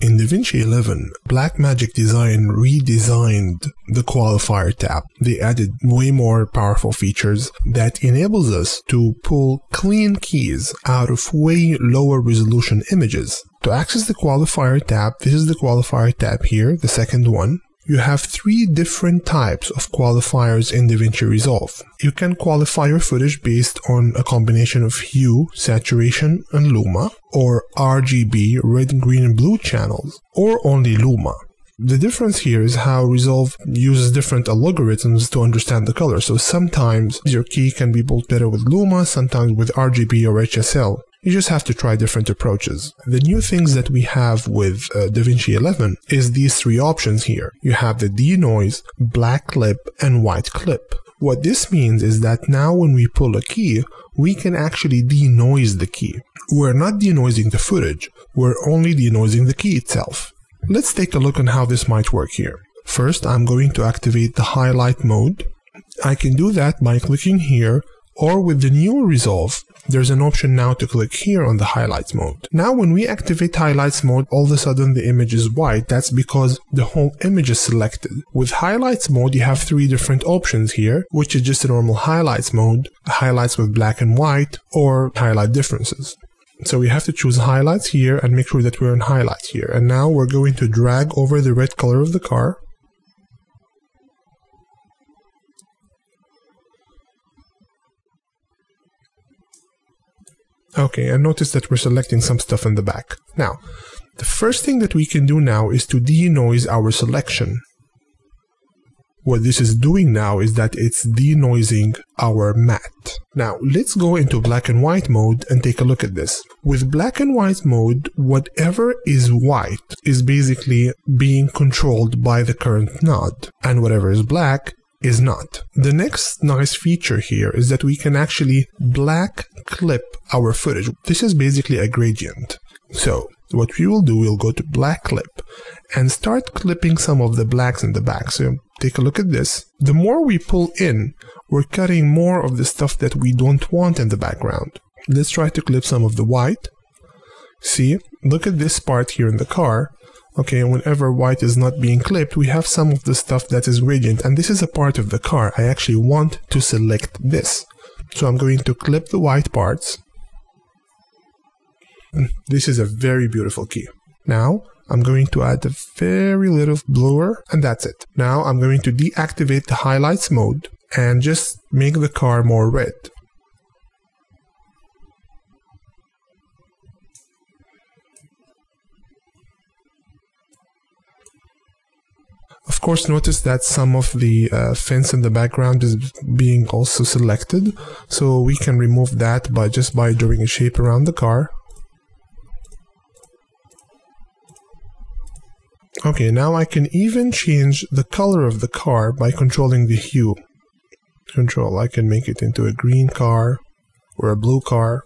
In DaVinci 11, Blackmagic Design redesigned the qualifier tab. They added way more powerful features that enables us to pull clean keys out of way lower resolution images. To access the qualifier tab, this is the qualifier tab here, the second one you have three different types of qualifiers in DaVinci Resolve. You can qualify your footage based on a combination of hue, saturation, and luma, or RGB, red, green, and blue channels, or only luma. The difference here is how Resolve uses different algorithms to understand the color. So sometimes your key can be built better with Luma, sometimes with RGB or HSL. You just have to try different approaches. The new things that we have with uh, DaVinci 11 is these three options here. You have the denoise, black clip, and white clip. What this means is that now when we pull a key, we can actually denoise the key. We're not denoising the footage, we're only denoising the key itself. Let's take a look on how this might work here. First, I'm going to activate the highlight mode. I can do that by clicking here or with the new Resolve, there's an option now to click here on the highlights mode. Now when we activate highlights mode, all of a sudden the image is white. That's because the whole image is selected. With highlights mode, you have three different options here, which is just a normal highlights mode, highlights with black and white, or highlight differences. So we have to choose highlights here and make sure that we're in highlights here. And now we're going to drag over the red color of the car Okay, and notice that we're selecting some stuff in the back. Now, the first thing that we can do now is to denoise our selection. What this is doing now is that it's denoising our matte. Now, let's go into black and white mode and take a look at this. With black and white mode, whatever is white is basically being controlled by the current node, and whatever is black is not. The next nice feature here is that we can actually black clip our footage. This is basically a gradient. So what we will do, we'll go to black clip and start clipping some of the blacks in the back. So take a look at this. The more we pull in, we're cutting more of the stuff that we don't want in the background. Let's try to clip some of the white. See, look at this part here in the car. Okay, whenever white is not being clipped, we have some of the stuff that is gradient, and this is a part of the car. I actually want to select this. So I'm going to clip the white parts. Mm, this is a very beautiful key. Now, I'm going to add a very little bluer, and that's it. Now I'm going to deactivate the highlights mode and just make the car more red. Of course, notice that some of the uh, fence in the background is being also selected. So we can remove that by just by drawing a shape around the car. Okay, now I can even change the color of the car by controlling the hue. Control, I can make it into a green car or a blue car.